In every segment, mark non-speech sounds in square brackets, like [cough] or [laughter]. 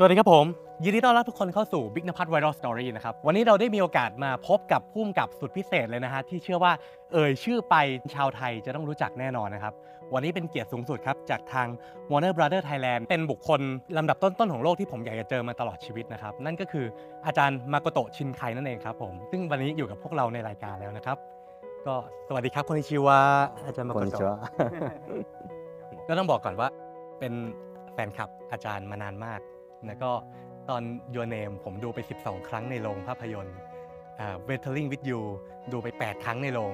สวัสดีครับผม ยินดีต้อนรับทุกคนเข้าสู่บิ๊กนภัทรไวรัลสตอรี่นะครับ วันนี้เราได้มีโอกาสมาพบกับพุ่มกับสุดพิเศษเลยนะฮะ ที่เชื่อว่าเอ่ยชื่อไปชาวไทยจะต้องรู้จักแน่นอนนะครับ วันนี้เป็นเกียรติสูงสุดครับ จากทาง Warner Brother Thailand เป็นบุคคลลำดับต้น ๆ ของโลกที่ผมอยากจะเจอมาตลอดชีวิตนะครับ นั่นก็คืออาจารย์มาโกโตชินไคนั่นเองครับผมซึ่งวันนี้อยู่กับพวกเราในรายการแล้วนะครับ ก็สวัสดีครับคนนิชิวะอาจารย์มาโกโตะก็ต้องบอกก่อนว่าเป็นแฟนคลับอาจารย์มานานมาก แล้วก็ตอน Your Name ผมดูไป 12 ครั้งในโรงภาพยนตร์อ่า Weathering with You ดูไป 8 ครั้งในโรง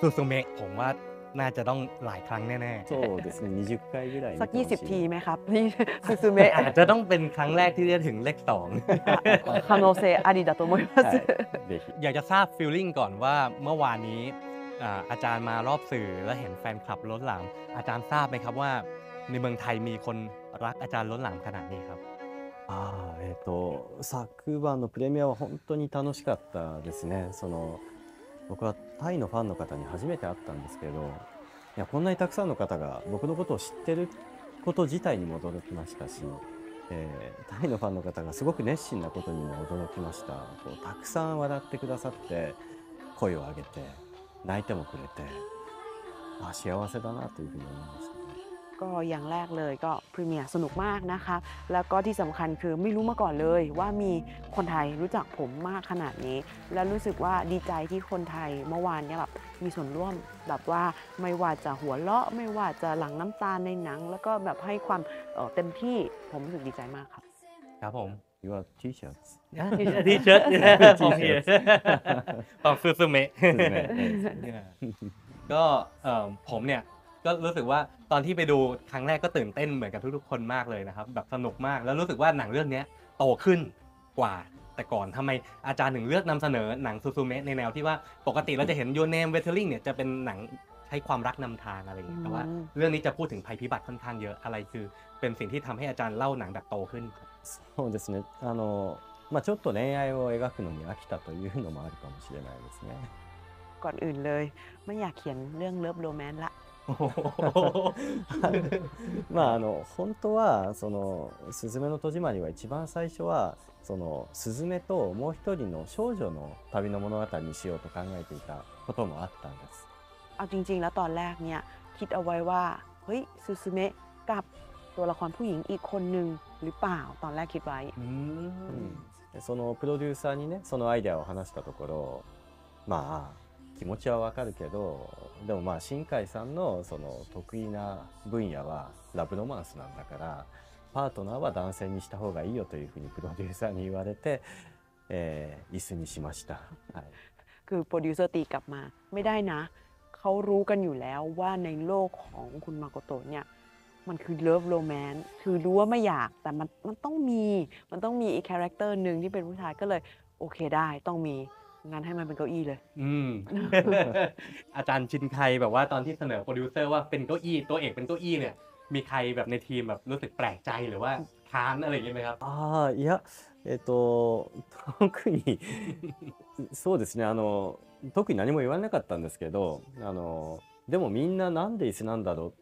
ซูซูเมะผมว่าน่าจะต้องหลายครั้งแน่ そうですね、20回ぐらい見 สัก てほしい20 ทีไหมครับ นี่ ซูซูเมะ ๆ อาจจะต้องเป็นครั้งแรกที่จะถึงเลข คาโนเซอาดิดาโตโมยมัส はい、ぜひ。 2 อยากจะทราบฟีลลิ่งก่อนว่าเมื่อวานนี้อ่าอาจารย์มารอบสื่อแล้วเห็นแฟนคลับล้นหลาม อาจารย์ทราบไหมครับว่า ในเมืองไทยมีคน รักอาจารย์ล้นหลามขนาดนี้ครับ ああ、えっ、と、昨晩のプレミアは本当に楽しかったですね。その、僕はタイのファンの方に初めて会ったんですけど、いや、こんなにたくさんの方が僕のことを知ってること自体にも驚きましたし、えータイのファンの方がすごく熱心なことにも驚きました。こうたくさん笑ってくださって、声を上げて、泣いてもくれて、あ幸せだなというふうに思いましたね。 ก็อย่างแรกเลยก็พรีเมียร์สนุกมากนะคะ แล้วก็ที่สำคัญคือไม่รู้มาก่อนเลย ว่ามีคนไทยรู้จักผมมากขนาดนี้ แล้วรู้สึกว่าดีใจที่คนไทยเมื่อวานเนี่ยแบบมีส่วนร่วมแบบว่าไม่ว่าจะหัวเราะไม่ว่าจะหลั่งน้ำตาในหนัง แล้วก็แบบให้ความเอ่อเต็มที่ผมรู้สึกดีใจมากครับครับผม Your T-shirts ที่เชิดผมเห็นของซูซูเมะก็เอ่อผมเนี่ย ก็รู้สึกว่าตอนที่ไปดูครั้งแรกก็ตื่นเต้นเหมือนกับทุกๆคนมากเลยนะครับ แบบสนุกมากแล้วรู้สึกว่าหนังเรื่องเนี้ยโตขึ้นกว่าแต่ก่อนทำไมอาจารย์ถึงเลือกนำเสนอหนังซูซูเมะในแนวที่ว่าปกติเราจะเห็น Your Name Weathering เนี่ยจะเป็นหนังใช้ความรักนำทางอะไรอย่างเงี้ยแต่ว่า อืม เรื่องนี้จะพูดถึงภัยพิบัติค่อนข้างเยอะอะไรคือ เป็นสิ่งที่ทำให้อาจารย์เล่าหนังแบบโตขึ้นครับ そうですね。あの、まあちょっと恋愛を描くのに飽きたというのもあるかもしれないですね。 ก่อนอื่นเลยไม่อยากเขียนเรื่องเลิฟโรแมนต์ละ [laughs] まああの本当はその「すずめの戸締まり」は一番最初はそのスズメともう一人の少女の旅の物語にしようと考えていたこともあったんです。 เอาจริง ๆ แล้วตอนแรกเนี่ยคิดเอาไว้ว่าเฮ้ยซูซูเมะกับตัวละครผู้หญิงอีกคนนึงหรือเปล่าตอนแรกคิดไว้ อืม でそのプロデューサーにねそのアイデアを話したところまあ 気持ちはわかるけどでもまあ新海さんのその得意な分野はラブロマンスなんだからパートナーは男性にした方がいいよというふうにプロデューサーに言われて、えー椅子にしました。はい คือโปรดิวเซอร์ตีกลับมา ไม่ได้นะ เขารู้กันอยู่แล้วว่าในโลกของคุณมาโกโตะเนี่ย มันคือเลิฟโรแมนต์คือรู้ว่าไม่อยากแต่มันมันต้องมี มันต้องมีอีกคาแรคเตอร์หนึ่งที่เป็นผู้ชายก็เลย โอเคได้ต้องมี งั้นให้มันเป็นเก้าอี้เลย อืม อาจารย์ชินไคแบบว่าตอนที่เสนอโปรดิวเซอร์ว่าเป็นเก้าอี้ตัวเอกเป็นเก้าอี้เนี่ย มีใครแบบในทีมแบบรู้สึกแปลกใจหรือว่าค้านอะไรอย่างเงี้ยไหมครับ ああいやえっ、と特にそうですねあの特に何も言われなかったんですけどあのでもみんななんで椅子なんだろう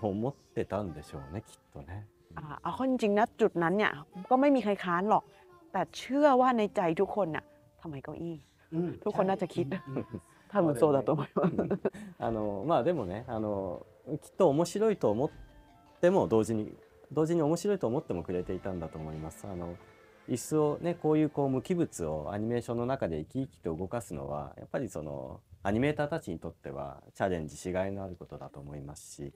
と思ってたんでしょうねきっとね。 อ่าเอาเข้าจริงๆนะจุดนั้นเนี่ยก็ไม่มีใครค้านหรอก แต่เชื่อว่าในใจทุกคนน่ะทำไมเก้าอี้ そこなっちゃ。多分そうだと思います。あのまあでもねあのきっと面白いと思っても同時に同時に面白いと思ってもくれていたんだと思います。あの椅子をねこういうこう無機物をアニメーションの中で生き生きと動かすのはやっぱりそのアニメーターたちにとってはチャレンジしがいのあることだと思いますし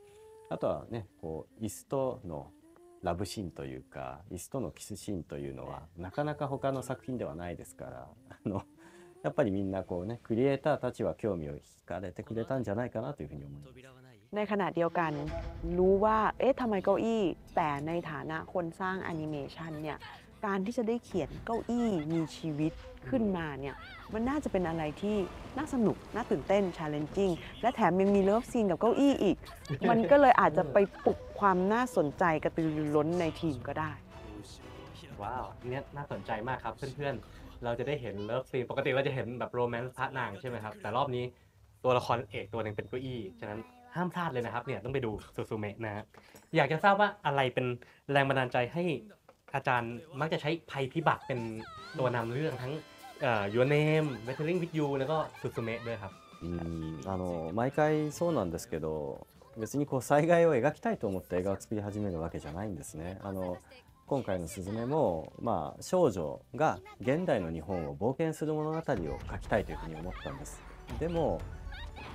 あとはねこう椅子とのラブシーンというか椅子とのキスシーンというのはなかなか他の作品ではないですからあのやっぱりみんなこうねクリエイターたちは興味を惹かれてくれたんじゃないかなというふうに思います。 ในขณะเดียวกัน รู้ว่า เอ๊ะทำไมเก้าอี้ แต่ในฐานะคนสร้างแอนิเมชันเนี่ย การที่จะได้เขียนเก้าอี้มีชีวิตขึ้นมาเนี่ย มันน่าจะเป็นอะไรที่น่าสนุก น่าตื่นเต้น challenging และแถมยังมีเลิฟซีนกับเก้าอี้อีก มันก็เลยอาจจะไปปลุกความน่าสนใจกระตือรือร้นในทีมก็ได้ ว้าวเนี่ยน่าสนใจมากครับเพื่อนๆ เราจะได้เห็นเลิฟซีนปกติเราจะเห็นแบบโรแมนต์พระนางใช่ไหมครับ แต่รอบนี้ตัวละครเอกตัวหนึ่งเป็นเก้าอี้ ฉะนั้นห้ามพลาดเลยนะครับเนี่ยต้องไปดูซูซูเมะนะฮะอยากจะทราบว่าอะไรเป็นแรงบันดาลใจให้ อาจารย์มักจะใช้ภัยพิบัติเป็นตัวนำเรื่องทั้งเอ่อ Your Name Battling with You แล้วก็ Suzume ด้วยครับ うんあの毎回そうなんですけど別にこう災害を描きたいと思って映画を作り始めるわけじゃないんですね。あの 今回の「すずめも」まあ、少女が現代の日本を冒険する物語を描きたいというふうに思ったんです。でも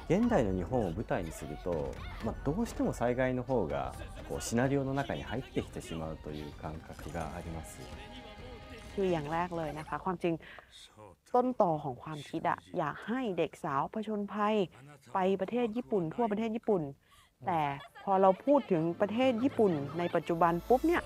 現代の日本を舞台にすると、まあ、どうしても災害の方がこうシナリオの中に入ってきてしまうという感覚があります。 คืออย่างแรกเลยนะคะ ความจริงต้นต่อของความคิดอะอยากให้เด็กสาวผชนภัย ไปประเทศญี่ปุ่น ทั่วประเทศญี่ปุ่น แต่พอเราพูดถึงประเทศญี่ปุ่น ในปัจจุบันปุ๊บเนี่ย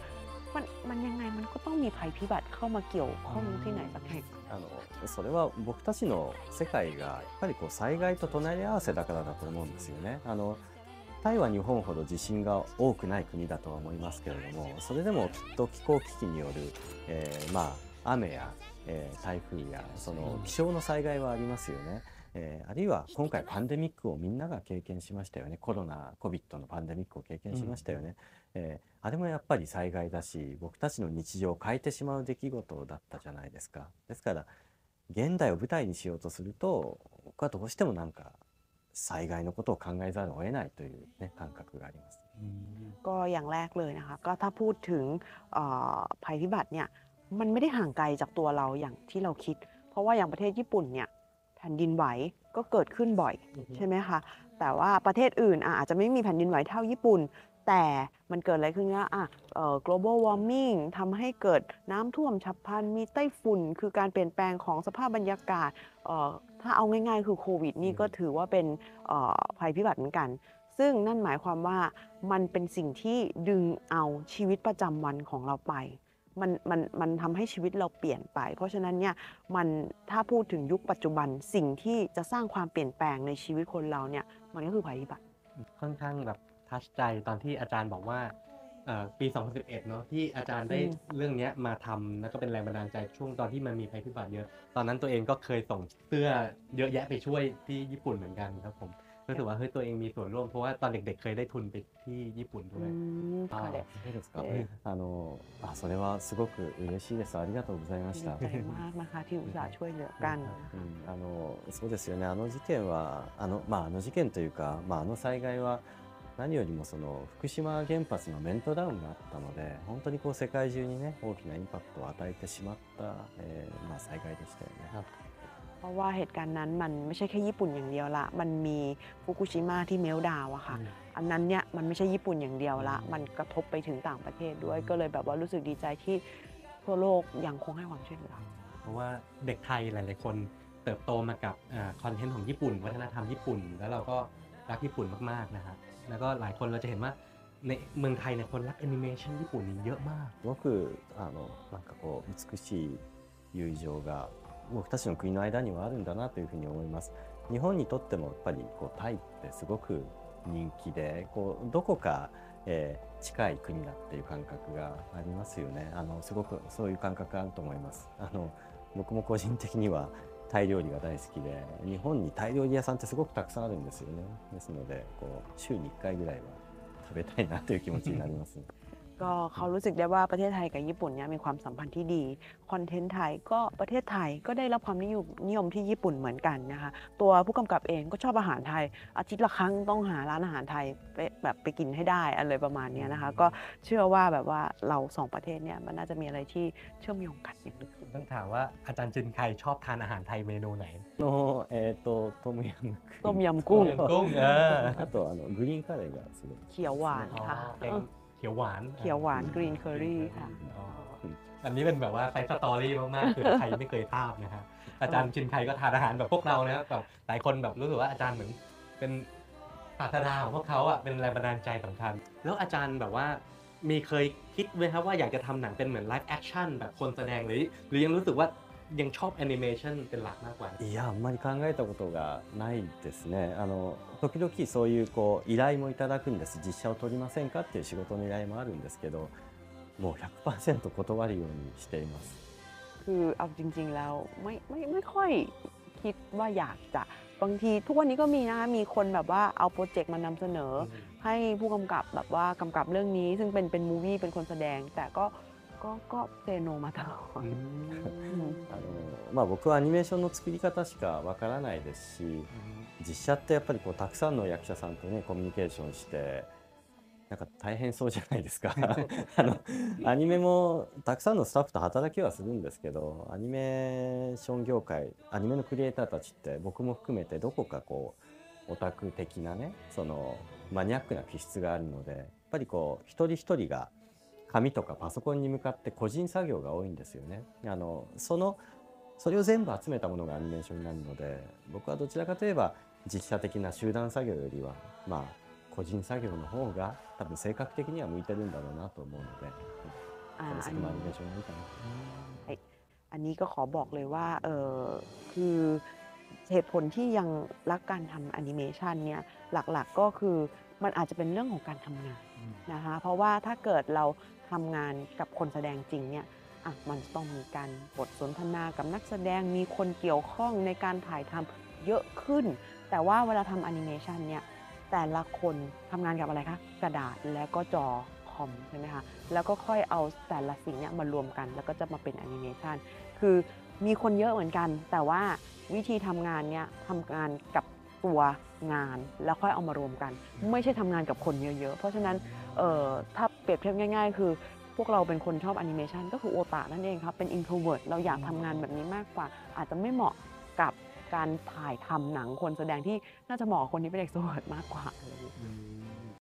มันมันยังไงมันก็ต้องมีภัยพิบัติเข้ามาเกี่ยวข้องที่ไหนสักแห่ง あのそれは僕たちの世界がやっぱりこう災害と隣り合わせだからだと思うんですよね。あのタイは日本ほど地震が多くない国だとは思いますけれどもそれでもきっと気候危機による、えーまあ、雨や、えー台風やその気象の災害はありますよね。えーあるいは今回パンデミックをみんなが経験しましたよねコロナ COVID のパンデミックを経験しましたよね、 えーあれもやっぱり災害だし僕たちの日常を変えてしまう出来事だったじゃないですかですから現代を舞台にしようとすると僕はどうしてもなんか災害のことを考えざるを得ないという、ね、感覚があります。 ก็อย่างแรกเลยนะคะ ก็ถ้าพูดถึงเอ่อภัยพิบัติเนี่ยมันไม่ได้ห่างไกลจากตัวเราอย่างที่เราคิด เพราะว่าอย่างประเทศญี่ปุ่นเนี่ยแผ่นดินไหวก็เกิดขึ้นบ่อย ใช่ไหมคะ แต่ว่าประเทศอื่นอ่ะอาจจะไม่มีแผ่นดินไหวเท่าญี่ปุ่น แต่มันเกิดอะไรขึ้นนะอะเอ่อ global warming ทำให้เกิดน้ำท่วมฉับพลัน มีไต้ฝุ่น คือการเปลี่ยนแปลงของสภาพบรรยากาศเอ่อถ้าเอาง่ายๆ คือโควิดนี่ก็ถือว่าเป็นเอ่อภัยพิบัติเหมือนกัน ซึ่งนั่นหมายความว่ามันเป็นสิ่งที่ดึงเอาชีวิตประจำวันของเราไป มันมันมันทำให้ชีวิตเราเปลี่ยนไป เพราะฉะนั้นเนี่ยมันถ้าพูดถึงยุคปัจจุบันสิ่งที่จะสร้างความเปลี่ยนแปลงในชีวิตคนเราเนี่ยมันก็คือภัยพิบัติค่อนข้างแบบ ทัชใจตอนที่อาจารย์บอกว่าเอ่อปี 2011 เนาะที่อาจารย์ได้ อืม เรื่องเนี้ยมาทำแล้วก็เป็นแรงบันดาลใจช่วงตอนที่มันมีภัยพิบัติเยอะ ตอนนั้นตัวเองก็เคยส่งเสื้อเยอะแยะไปช่วยที่ญี่ปุ่นเหมือนกันครับผมรู้สึกว่าเฮ้ยตัวเองมีส่วนร่วมเพราะว่าตอนเด็กๆ เคยได้ทุนไปที่ญี่ปุ่นด้ อื วย ม อ่า ค่ะเด็ก そうですかええあのあそれはすごく嬉しいですありがとうございま ดี した ใจมากนะคะที่อุตส่าห์ช่วยเหลือกัน うん、あのそうですよね、あの事件はあの,、まあ、あの事件というか、まあ、あの災害は 何よりもその福島原発のメントダウンがあったので本当にこう世界中に、ね、大きなインパクトを与えてしまった、えーまあ、災害でしたよね。 เพราะว่าเหตุการณ์นั้นมันไม่ใช่แค่ญี่ปุ่นอย่างเดียวละ มันมีฟุกุชิมะที่เมลดาวอะค่ะ อันนั้นเนี่ยมันไม่ใช่ญี่ปุ่นอย่างเดียวละ มันกระทบไปถึงต่างประเทศด้วย ก็เลยแบบว่ารู้สึกดีใจที่ทั่วโลกยังคงให้ความช่วยเหลือ เพราะว่าเด็กไทยหลายๆ คนเติบโตมากับคอนเทนต์ของญี่ปุ่น วัฒนธรรมญี่ปุ่น แล้วเราก็รักญี่ปุ่นมากๆนะครับ แล้วก็หลายคนเราจะเห็นว่าในเมืองไทยเนี่ยคนรักแอนิเมชันญี่ปุ่นนี่เยอะมาก すごくあのなんかこう美しい友情が僕たちの国の間にはあるんだなというふうに思います。日本にとってもやっぱりこうタイってすごく人気でこうどこか、えー近い国だっていう感覚がありますよね。あのすごくそういう感覚があると思います。あの僕も個人的には タイ料理が大好きで日本にタイ料理屋さんってすごくたくさんあるんですよね。ですのでこう週に1回ぐらいは食べたいなという気持ちになります。 ก็เขารู้สึกได้ว่าประเทศไทยกับญี่ปุ่นเนี่ยมีความสัมพันธ์ที่ดี คอนเทนต์ไทยก็ประเทศไทยก็ได้รับความนิยมนิยมที่ญี่ปุ่นเหมือนกันนะคะ ตัวผู้กำกับเองก็ชอบอาหารไทย อาทิตย์ละครั้งต้องหาร้านอาหารไทยไปแบบไปกินให้ได้อะไรประมาณเนี้ยนะคะ ก็เชื่อว่าแบบว่าเราสองประเทศเนี่ยมันน่าจะมีอะไรที่เชื่อมโยงกันอย่างลึกซึ้ง ต้องถามว่าอาจารย์จินไคชอบทานอาหารไทยเมนูไหน のえっ、とトムヤムクン ต้มยำกุ้ง กุ้งเออ あとあのグリーンカレーがすごい เขียวหวาน อ๋อ ค่ะ แกง เขียวหวานเขียวหวาน green curry ค่ะอ๋ออันนี้เป็นแบบว่า side story มากๆคือใครไม่เคยทราบนะฮะอาจารย์ชินไคก็ทานอาหารแบบพวกเรานะครับแบบหลายคนแบบรู้สึกว่าอาจารย์เหมือนเป็นศาสดาของพวกเขาอะเป็นแรงบันดาลใจสำคัญ แล้วอาจารย์แบบว่ามีเคยคิดไหมครับว่าอยากจะทำหนังเป็นเหมือน live action แบบคนแสดงหรือ หรือยังรู้สึกว่า ยังชอบแอนิเมชันเป็นหลักมากกว่า いやあんまり考えたことがないですねあの時々そういうこう依頼もいただくんです実写を撮りませんかっていう仕事の依頼もあるんですけどもう100%断るようにしています คือเอาจริง ๆ แล้วไม่ไม่ไม่ค่อยคิดว่าอยากจะบางทีทุกวันนี้ก็มีนะคะมีคนแบบว่าเอาโปรเจกต์มานำเสนอ ให้ผู้กำกับแบบว่ากำกับเรื่องนี้ ซึ่งเป็นเป็นมูวี่เป็นคนแสดง แต่ก็ かかってのまた。あのまあ、僕はアニメーションの作り方しかわからないですし実写ってやっぱりこうたくさんの役者さんとねコミュニケーションしてなんか大変そうじゃないですか。[laughs] あのアニメもたくさんのスタッフと働きはするんですけどアニメーション業界アニメのクリエイターたちって僕も含めてどこかこうオタク的なねそのマニアックな気質があるのでやっぱりこう一人一人が紙とかパソコンに向かって個人作業が多いんですよね。あのそのそれを全部集めたものがアニメーションになるので僕はどちらかといえば実写的な集団作業よりはまあ個人作業の方が多分性格的には向いてるんだろうなと思うので、 อ่า そ อั の น 先もアニ นี้ メーションがいいかなと。 อันนี้ก็ขอบอกเลยว่าเออคือเหตุผลที่ยังรักการทำแอนิเมชันเนี่ยหลักๆก็คือมันอาจจะเป็นเรื่องของการทำงาน นะคะ เพราะว่าถ้าเกิดเราทำงานกับคนแสดงจริงเนี่ยอะมันต้องมีการบทสนทนากับนักแสดงมีคนเกี่ยวข้องในการถ่ายทำเยอะขึ้น แต่ว่าเวลาทำแอนิเมชันเนี่ยแต่ละคนทำงานกับอะไรคะกระดาษแล้วก็จอคอมใช่ไหมคะแล้วก็ค่อยเอาแต่ละสิ่งเนี่ยมารวมกัน แล้วก็จะมาเป็นแอนิเมชันคือมีคนเยอะเหมือนกัน แต่ว่าวิธีทำงานเนี่ยทำงานกับ ตัวงานแล้วค่อยเอามารวมกัน ไม่ใช่ทำงานกับคนเยอะๆ เพราะฉะนั้นเอ่อถ้าเปรียบเทียบง่าย ๆ คือ พวกเราเป็นคนชอบแอนิเมชันก็คือโอตะนั่นเองครับ เป็น introvert เราอยากทำงานแบบนี้มากกว่า อาจจะไม่เหมาะกับการถ่ายทำหนังคนแสดงที่น่าจะเหมาะกับคนที่เป็น extrovert มากกว่าอะไรอย่างเงี้ยอืม